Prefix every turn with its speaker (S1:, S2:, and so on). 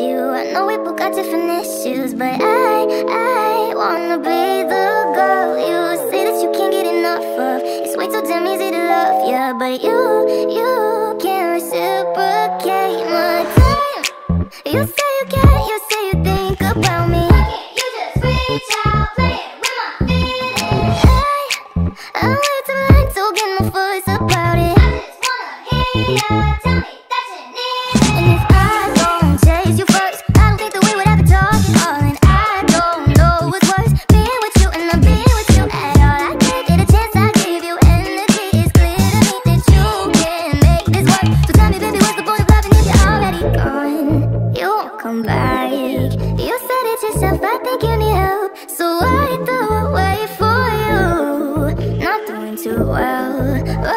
S1: you. I know we both got different issues But I, I wanna be the girl You say that you can't get enough of. It's way too damn easy to love, yeah But you, you can't reciprocate my time. You say you care, you say you think about me.
S2: You just reach out, play it with my feelings.
S1: I, I'm way too blind to get my voice about it.
S2: I just wanna hear Even it was the point of
S1: loving if you're already gone. You won't come back. You said it yourself, I think you need help So I threw away for you? Not doing too well.